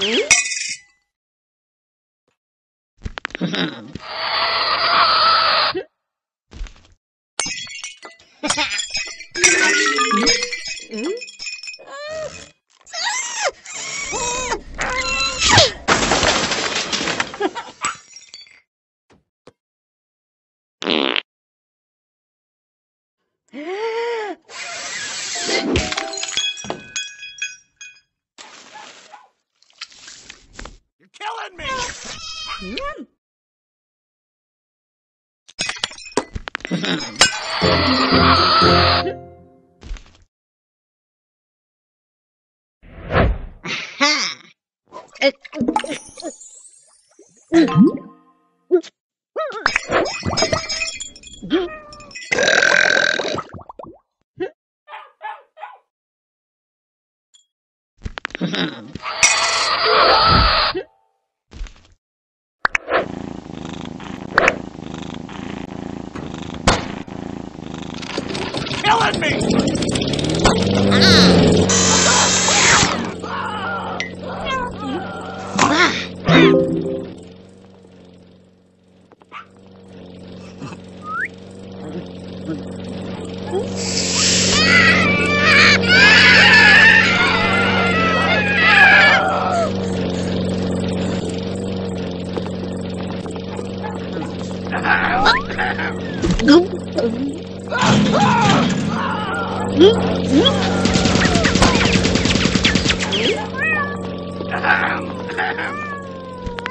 Mm-hmm. Killing me!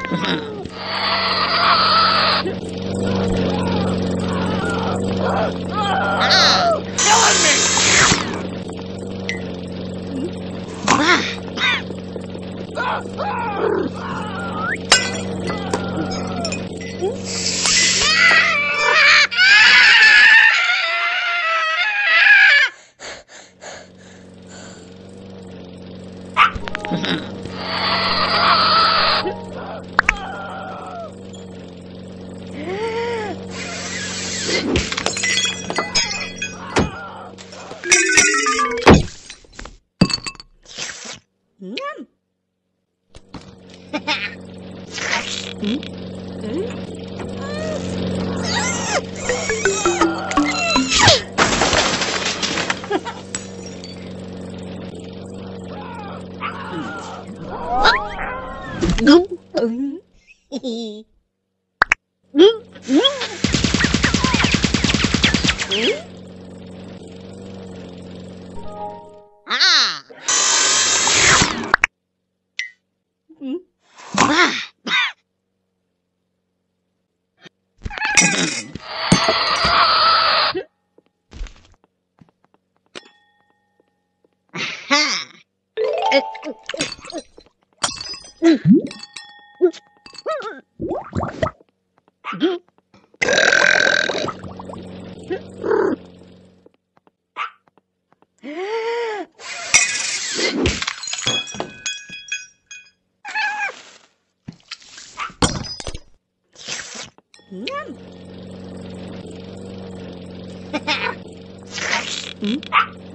Hmm.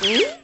Mm-hmm.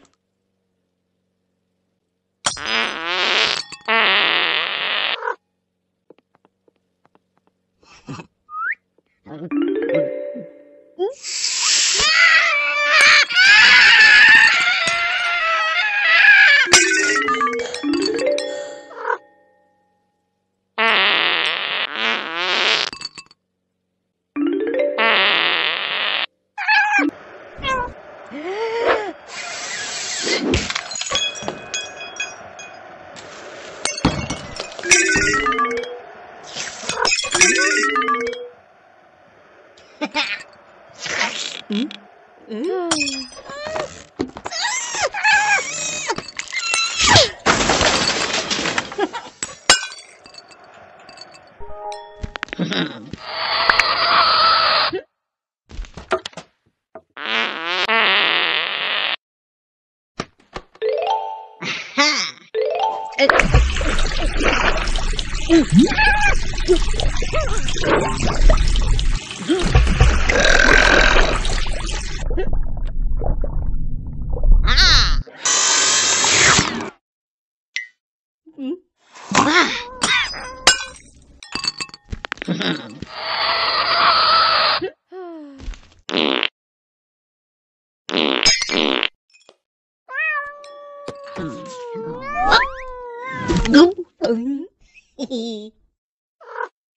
Đúng. Ừ. 嘿 嘿。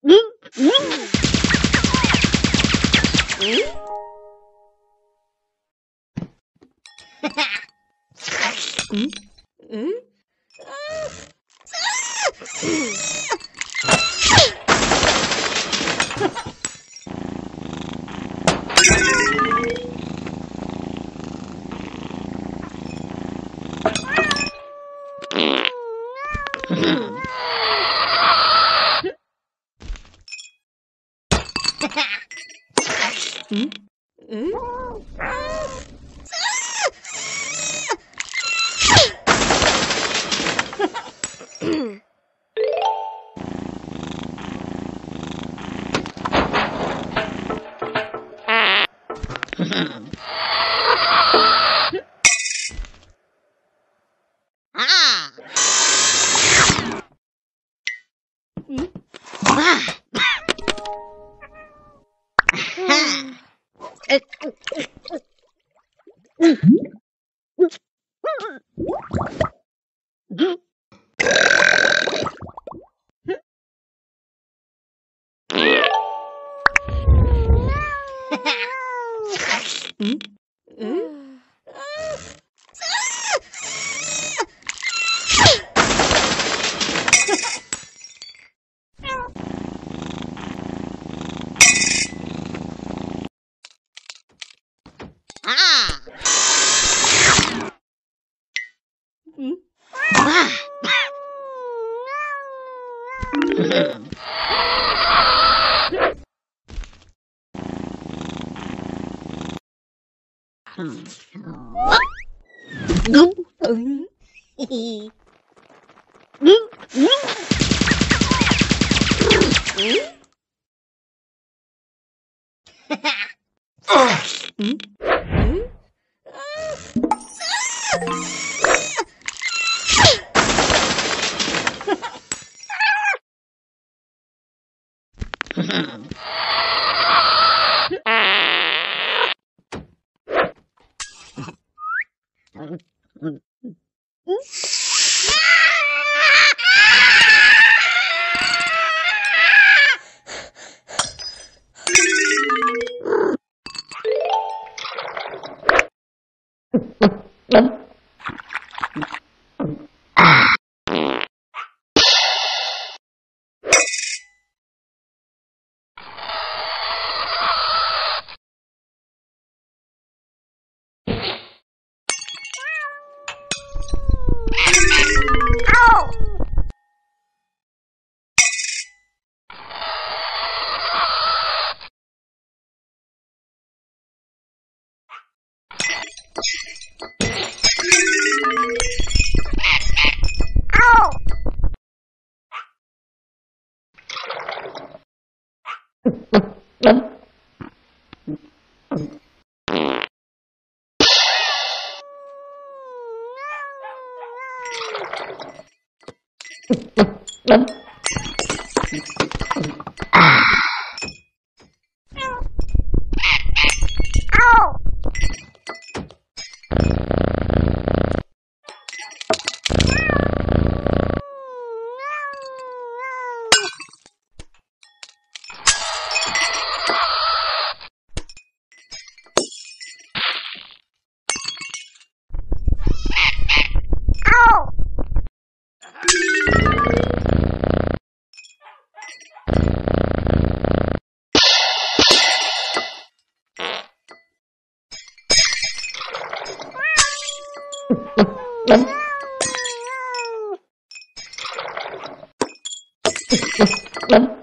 嗯？嗯？嗯，哈哈，嗯？嗯，啊啊！ừ? Ừ? Hmm. ん。À. À. Đúng. Đúng. Đúng. Đúng. Đúng. Đúng. Ow! Ahem.